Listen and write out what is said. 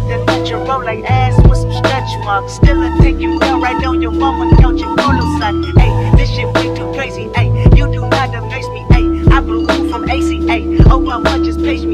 something roll like ass with some stretch marks. Still a thing you got right on your mama you and polo son. Hey, this shit way too crazy. Hey, you do not amaze me. Hey, I blew from ACA. Oh, my much just page me.